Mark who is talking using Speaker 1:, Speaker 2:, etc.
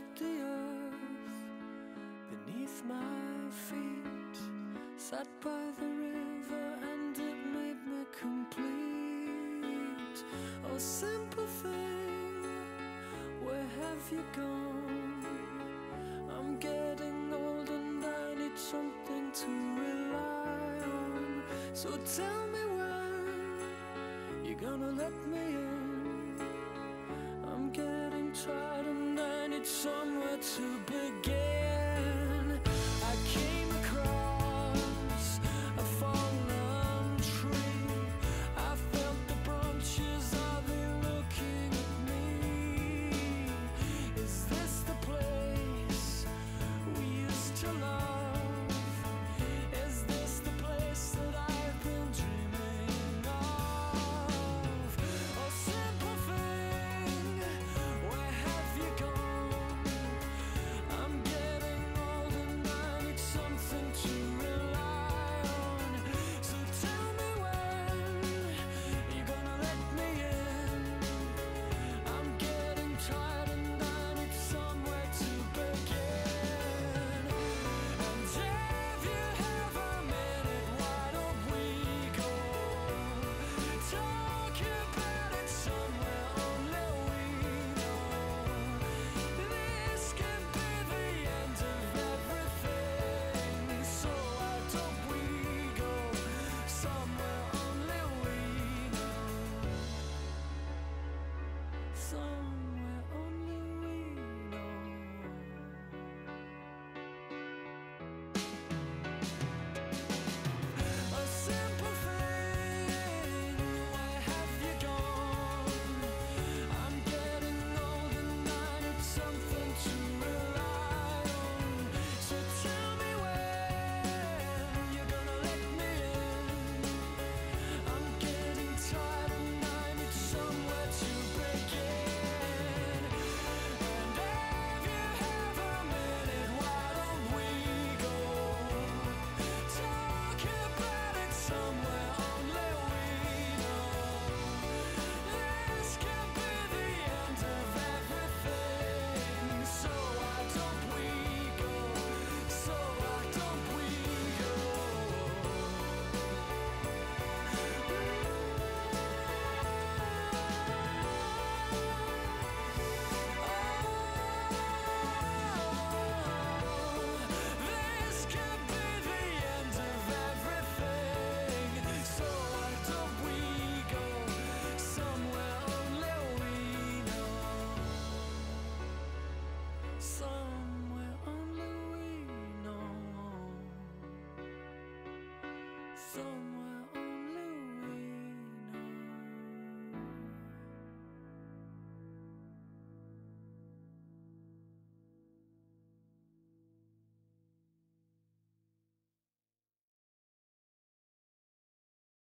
Speaker 1: felt the earth beneath my feet. Sat by the river and it made me complete. Oh, simple thing, where have you gone? I'm getting old and I need something to rely on. So tell me when you're gonna let me in. Need somewhere to begin.